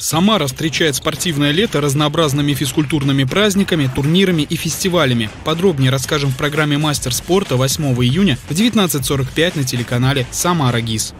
Самара встречает спортивное лето разнообразными физкультурными праздниками, турнирами и фестивалями. Подробнее расскажем в программе «Мастер спорта» 8 июня в 19.45 на телеканале «Самара ГИС».